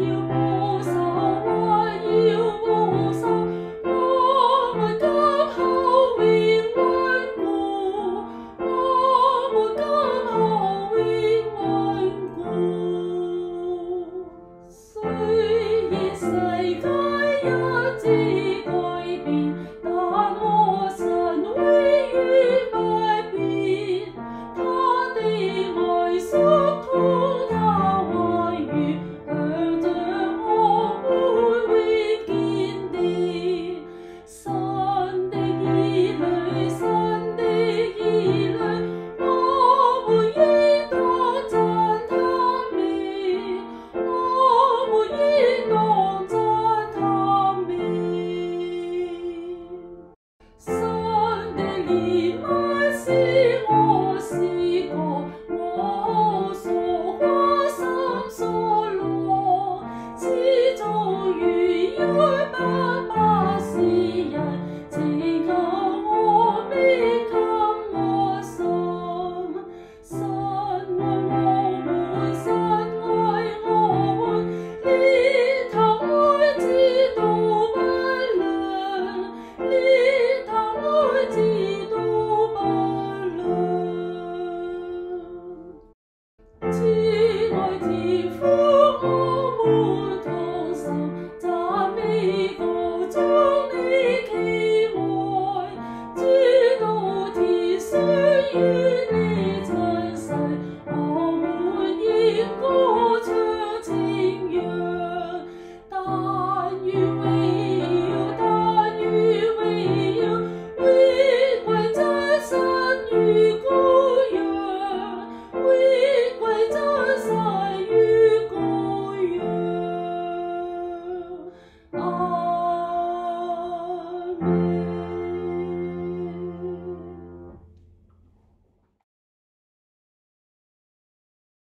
you. Vì yêu, ba ba, xì dê, chỉ cao hơn biết không? Ngọ 乐？亲爱的